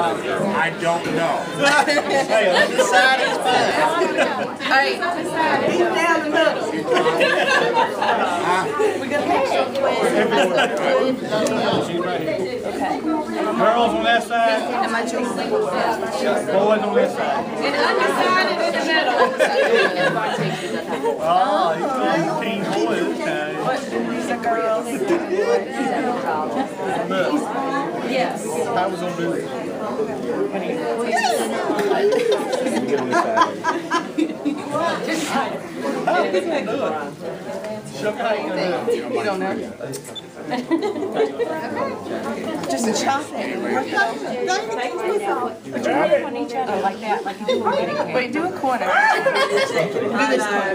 I don't know. Hey, on side is fine. All right. He's down the middle. We're gonna make sure Girls on that side, Am I choosing? boys on that side. And undecided in the middle. Oh, he's going team boy this time. These are girls. Yes. I was gonna do this. How you gonna do it? Shook, how you gonna do it? You don't know. Just chop it. Wait, do a corner. Do this corner.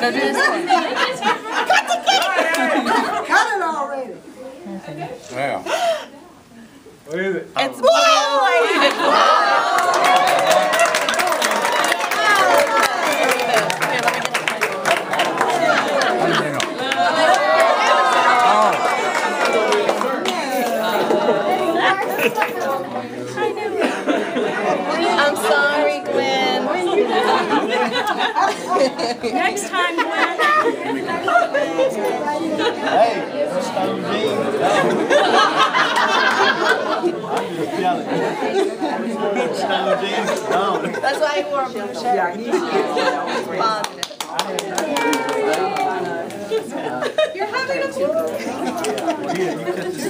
No, do this corner. Cut it already. Well, What is it? It's boy. I'm sorry, Gwen. Next time, Gwen. Hey, Stone Jeans. I'm just telling you. Stone Jeans, no. That's why he wore a blue shirt. He's positive. You're having a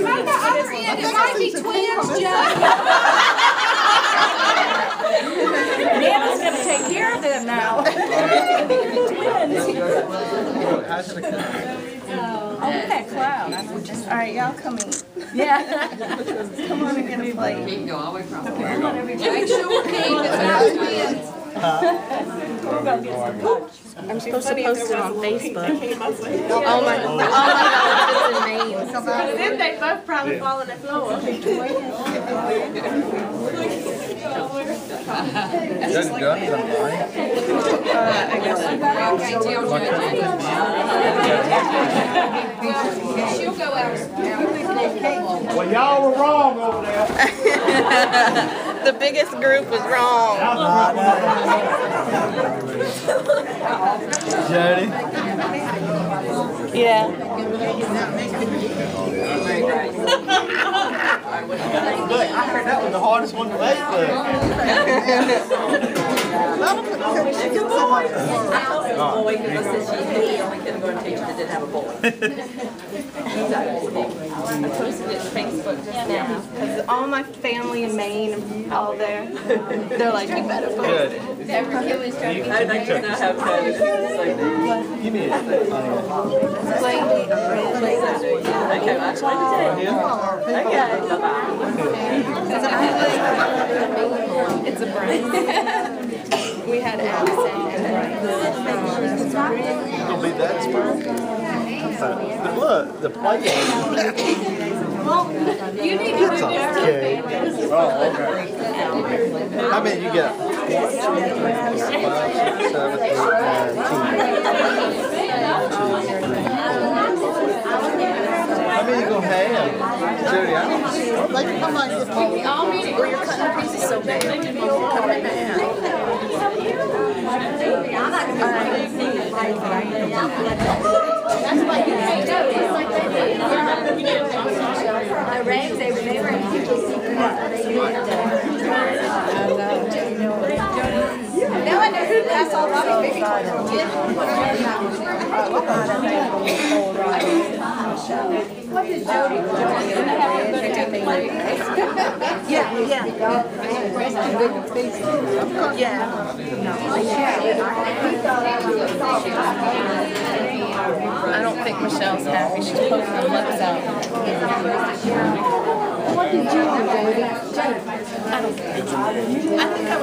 Right the other end, it might be twins, Joe. Nana's gonna take care of them now. How's it come? Oh, look at that cloud. All right, y'all come in. Yeah. Come on and get a plate. Make Make sure we're clean, it's not twins. I'm supposed to post it on Facebook. Oh my, oh my God, it's a name. Then they both probably fall on the floor. That's good, right? She'll go out. Well, y'all were wrong over there. The biggest group was wrong. Jodi? Yeah. Look, I heard that was the hardest one to make, Oh, wait, because I said she, the only kindergarten teacher that didn't have a boy. He's out. I posted it to Facebook just now. Because all my family in Maine, all there, they're like, you better vote. Good. I think you know how to It's like that. Give me it. Okay, well, I tried to tell you. Okay, bye-bye. It's a brand. We had accent and Gonna be that sperm? But look, the plate. You need to That's okay. Oh, okay. How many you got? One, two, three, four, five, six, seven, eight, nine. How many you gonna have? Jodi, I don't. Like, on, get Paul. all meeting where you're cutting pieces so big. Cut it down. That's why you can't do it. It's like they The they were, they were. Now I know who that's all Robbie's baby What did Jodi? Yeah, yeah. Yeah. I don't think Michelle's happy. She's poking her lips out. What did you do, Jodi? I don't think. I think I